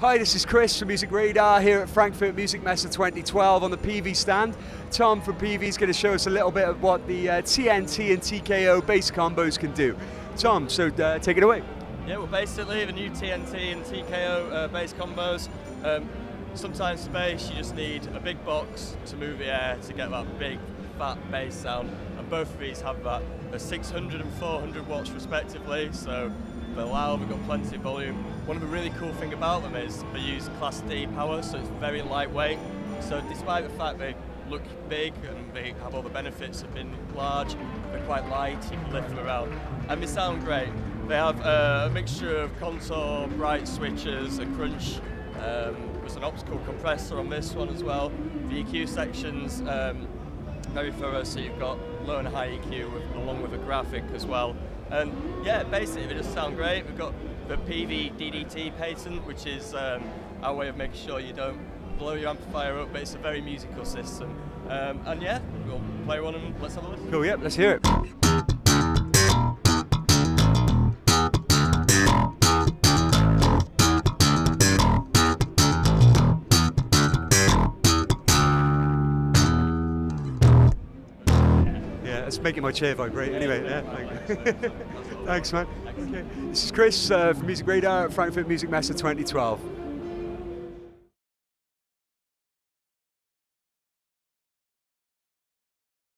Hi, this is Chris from Music Radar here at Frankfurt Musikmesse 2012 on the Peavey stand. Tom from Peavey is going to show us a little bit of what the uh, TNT and TKO bass combos can do. Tom, so uh, take it away. Yeah, well basically the new TNT and TKO uh, bass combos, um, sometimes bass you just need a big box to move the air to get that big fat bass sound and both of these have that at 600 and 400 watts respectively so they're loud, we've got plenty of volume. One of the really cool thing about them is they use Class D power, so it's very lightweight. So despite the fact they look big and they have all the benefits of being large, they're quite light, you can lift them around. And they sound great. They have uh, a mixture of contour, bright switches, a crunch, um, there's an optical compressor on this one as well. The EQ sections, um, very thorough, so you've got low and high EQ with, along with a graphic as well. And yeah, basically they just sound great. We've got the Peavey DDT patent, which is um, our way of making sure you don't blow your amplifier up, but it's a very musical system. Um, and yeah, we'll play one and let's have a listen. Cool, yep, let's hear it. Yeah, it's making my chair vibrate. Anyway, yeah. Thanks, man. Okay. This is Chris uh, from Music Radar at Frankfurt Musikmesse 2012.